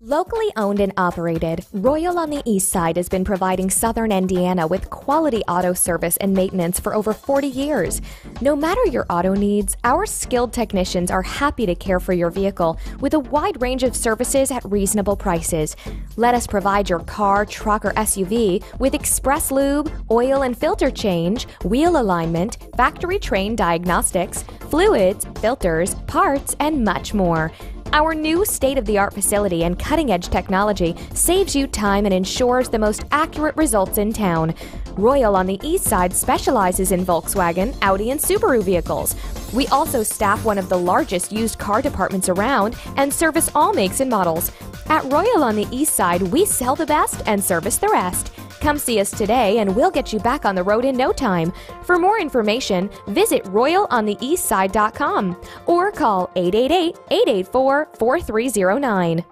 Locally owned and operated, Royal on the East Side has been providing Southern Indiana with quality auto service and maintenance for over 40 years. No matter your auto needs, our skilled technicians are happy to care for your vehicle with a wide range of services at reasonable prices. Let us provide your car, truck, or SUV with express lube, oil and filter change, wheel alignment, factory trained diagnostics, fluids, filters, parts, and much more. Our new state of the art facility and cutting edge technology saves you time and ensures the most accurate results in town. Royal on the East Side specializes in Volkswagen, Audi, and Subaru vehicles. We also staff one of the largest used car departments around and service all makes and models. At Royal on the East Side, we sell the best and service the rest. Come see us today and we'll get you back on the road in no time. For more information, visit royalontheeastside.com or call 888 884 4309.